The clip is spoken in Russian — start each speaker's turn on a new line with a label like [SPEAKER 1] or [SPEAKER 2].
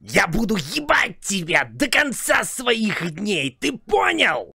[SPEAKER 1] Я буду ебать тебя до конца своих дней, ты понял?